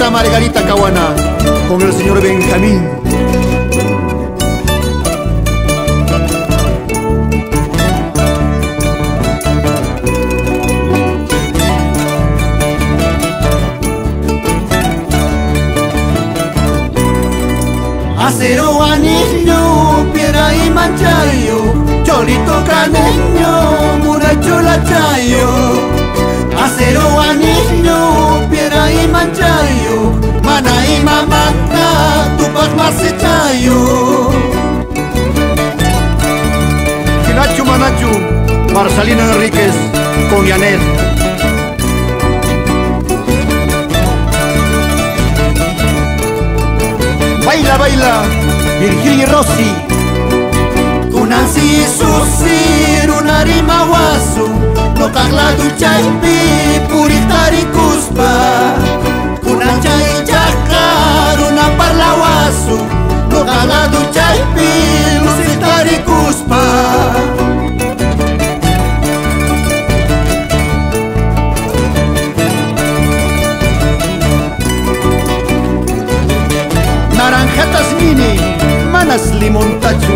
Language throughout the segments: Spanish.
señora Margarita Caguana, con el señor Benjamín. Acero anillo, piedra y manchayo, cholito caneño, muracho lachayo. Acero anillo, Marcelino Enríquez, con Yanet. Baila, baila, Virgil y Rossi. Kunansi susir unarima wasu No kakla duchaipi puritari kuspa manas limontachu.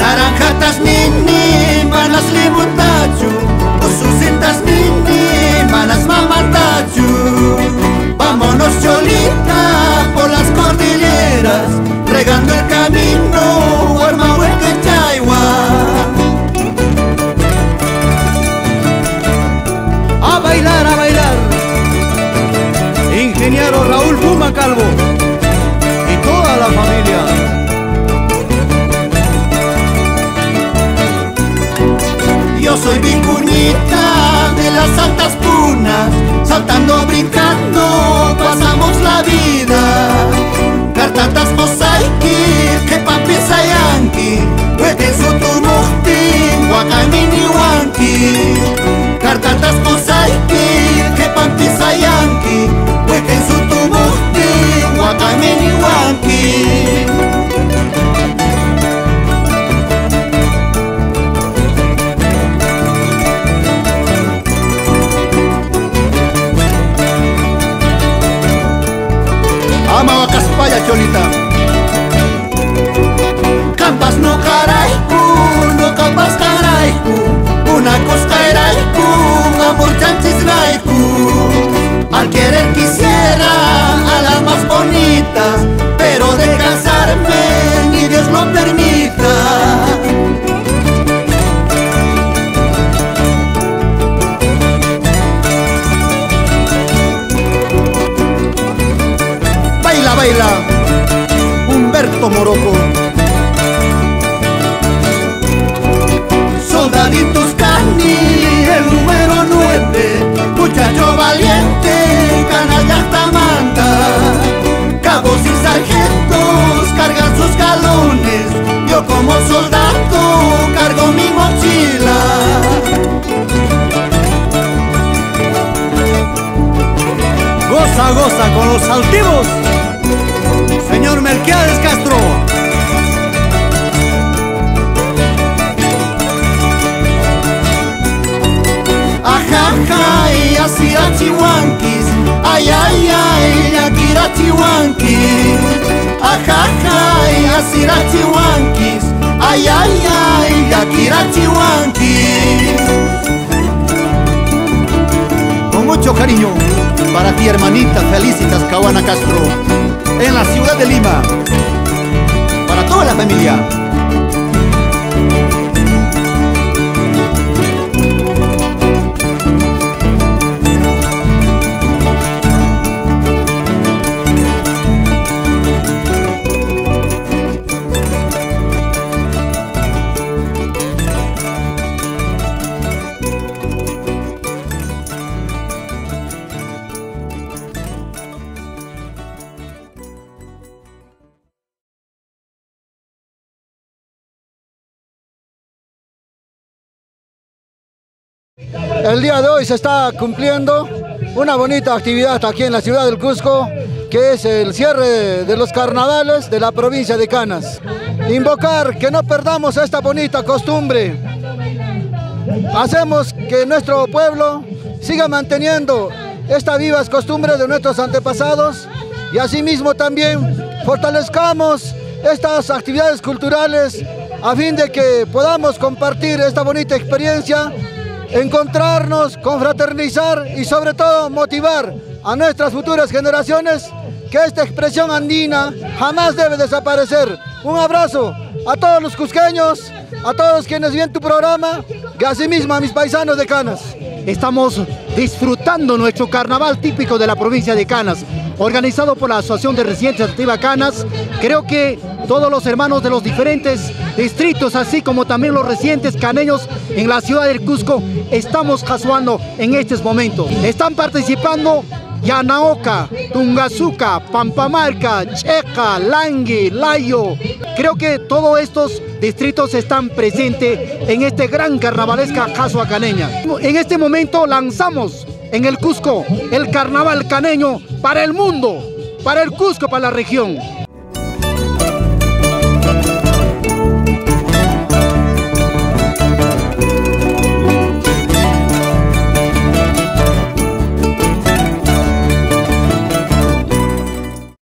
Naranjatas mini, manas limutachu Ususintas mini, manas mamatachu Vámonos cholita por las cordilleras. Regando el camino, arma hueca chaiwa A bailar, a bailar. Ingeniero Raúl Puma Calvo de las altas punas, saltando, brincando, pasamos la vida. Cartatas mosaiki, que papi sayanki, huequen su tumuhti, guacamini wanki. Al querer quisiera a las más bonitas Pero de casarme ni Dios lo permita Baila, baila. Humberto Moroco. Goza, goza con los altivos. Señor Melquiades Castro. Ajaja, y así chihuanquis. Ay, ay, ay, akira chihuanquis. Ajaja, y así chihuanquis. Ay, ay, ay, akira chihuanquis. Con mucho cariño para ti, hermanita Felicitas Caguana Castro, en la ciudad de Lima. Para toda la familia. El día de hoy se está cumpliendo una bonita actividad aquí en la ciudad del Cusco, que es el cierre de los carnavales de la provincia de Canas. Invocar que no perdamos esta bonita costumbre. Hacemos que nuestro pueblo siga manteniendo estas vivas costumbres de nuestros antepasados y asimismo también fortalezcamos estas actividades culturales a fin de que podamos compartir esta bonita experiencia, encontrarnos, confraternizar y sobre todo motivar a nuestras futuras generaciones que esta expresión andina jamás debe desaparecer. Un abrazo a todos los cusqueños, a todos quienes ven tu programa y asimismo a mis paisanos de Canas. Estamos disfrutando nuestro carnaval típico de la provincia de Canas, organizado por la Asociación de Residentes Activa Canas. Creo que todos los hermanos de los diferentes distritos, así como también los residentes caneños en la ciudad del Cusco, estamos casuando en estos momentos. Están participando Yanaoka, Tungazuca, Pampamarca, Checa, Langui, Layo. Creo que todos estos distritos están presentes en este gran carnavalesca Casua Caneña. En este momento lanzamos en el Cusco el carnaval caneño para el mundo, para el Cusco, para la región.